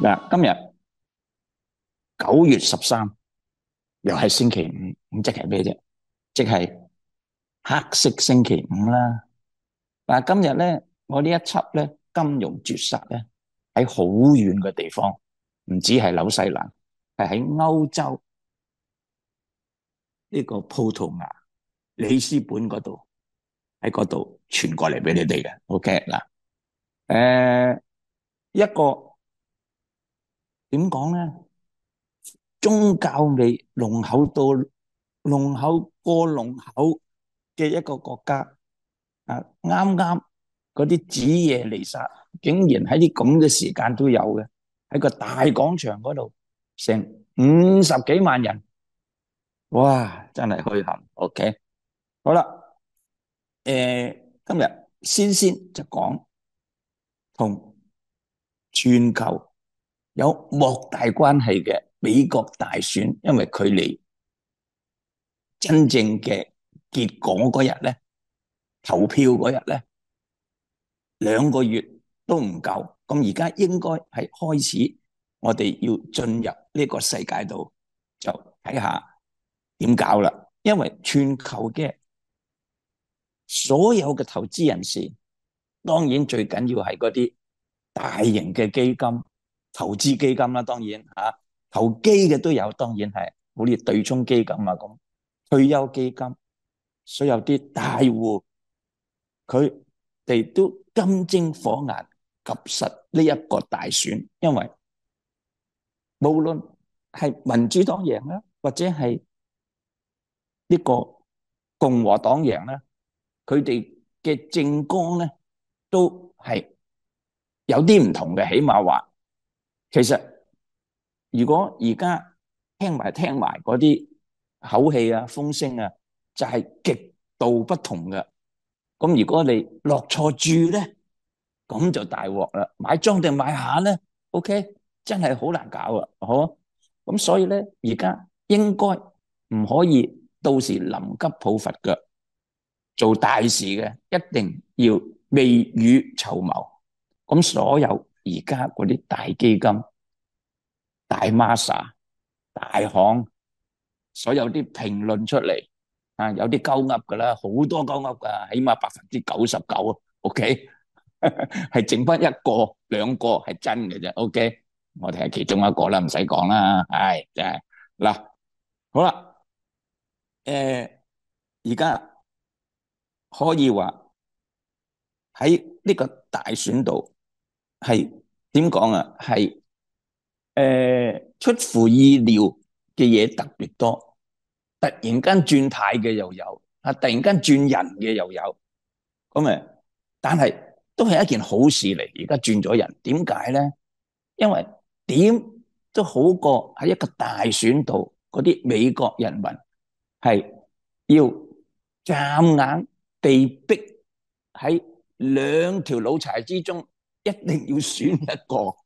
嗱，今日九月十三，又係星期五，咁即係咩啫？即係黑色星期五啦。嗱今日咧，我呢一輯咧，金融絕殺咧，喺好遠嘅地方，唔止係紐西蘭，係喺歐洲呢個葡萄牙里斯本嗰度，喺嗰度傳過嚟俾你哋嘅。OK 嗱，誒，一個點講咧？宗教味濃厚到濃厚過濃厚嘅一個國家啊！啱啱嗰啲子夜彌撒，竟然喺啲咁嘅時間都有嘅，喺個大廣場嗰度，成五十幾萬人，哇！真係墟冚。OK，好啦，誒，今日先先就講同全球有莫大關係嘅美國大選，因為距離真正嘅結果嗰日咧，投票嗰日咧，兩個月都唔夠，咁而家應該係開始，我哋要進入呢個世界度，就睇下點搞啦。因為全球嘅所有嘅投資人士，當然最緊要係嗰啲大型嘅基金、投資基金啦，當然吓。投機嘅都有，當然係好似對沖基金啊咁，退休基金，所有啲大戶，佢哋都金睛火眼，及實呢一個大選，因為無論係民主黨贏啦，或者係呢個共和黨贏啦，佢哋嘅政綱咧都係有啲唔同嘅，起碼話其實。如果而家聽埋聽埋嗰啲口氣啊、風聲啊，就係極度不同嘅。咁如果你落錯注咧，咁就大鑊啦。買莊定買下咧？OK，真係好難搞啊！好，咁所以咧，而家應該唔可以到時臨急抱佛腳做大事嘅，一定要未雨绸缪。咁所有而家嗰啲大基金。大 Masa、大行，所有啲評論出嚟啊，有啲鳩噏噶啦，好多鳩噏噶，起碼百分之九十九，OK，係剩翻一個兩個係真嘅啫，OK，我哋係其中一個啦，唔使講啦，系真系嗱，好啦，誒，而家可以話喺呢個大選度係點講啊？係。誒，出乎意料嘅嘢特別多，突然間轉態嘅又有，啊，突然間轉人嘅又有，咁诶，但係都係一件好事嚟。而家轉咗人，點解咧？因為點都好過喺一個大選度，嗰啲美國人民係要夾硬被逼喺兩條老柴之中，一定要選一個。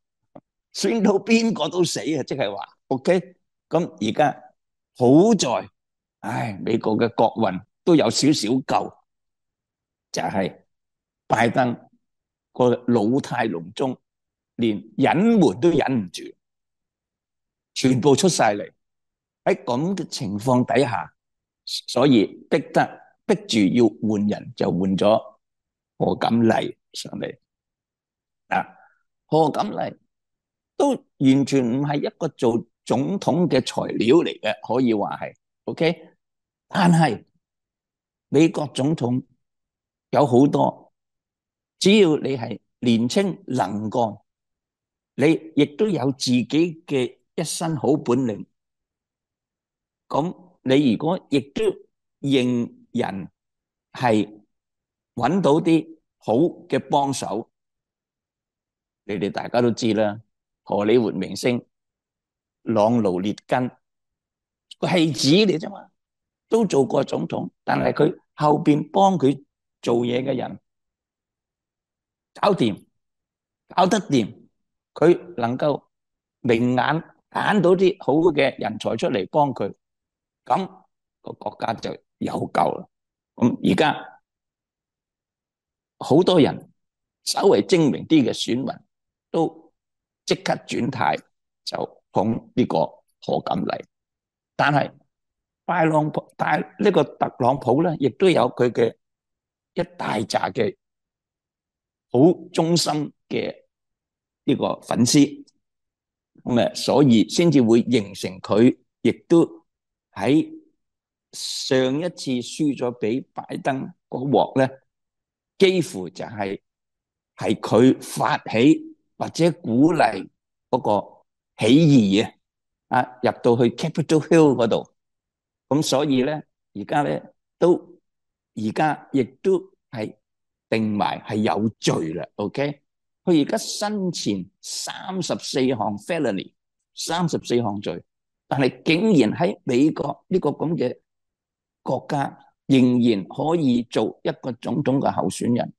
選到邊個都死啊！即係話，OK，咁而家好在，唉，美國嘅國運都有少少救，就係拜登個老態龍鍾，連隱瞞都忍唔住，全部出晒嚟。喺咁嘅情況底下，所以逼得逼住要換人，就換咗何錦麗上嚟。啊，何锦丽。都完全唔系一个做总统嘅材料嚟嘅，可以话系，OK。但系美国总统有好多，只要你系年青能干，你亦都有自己嘅一身好本领。咁你如果亦都认人系揾到啲好嘅帮手，你哋大家都知啦。荷里活明星朗奴列根個戲子嚟啫嘛，都做過總統，但係佢後邊幫佢做嘢嘅人搞掂，搞得掂，佢能夠明眼揀到啲好嘅人才出嚟幫佢，咁個國家就有救啦。咁而家好多人稍微精明啲嘅選民都。即刻轉態就捧呢個何錦麗。但係拜朗普，但係呢個特朗普咧，亦都有佢嘅一大扎嘅好忠心嘅呢個粉絲，咁啊，所以先至會形成佢，亦都喺上一次輸咗俾拜登嗰鑊咧，幾乎就係係佢發起或者鼓勵嗰個起義啊，啊入到去 Capitol Hill 嗰度，咁所以咧而家咧都而家亦都係定埋係有罪啦，OK？佢而家身前三十四項 felony，三十四項罪，但係竟然喺美國呢個咁嘅國家，仍然可以做一個總統嘅候選人，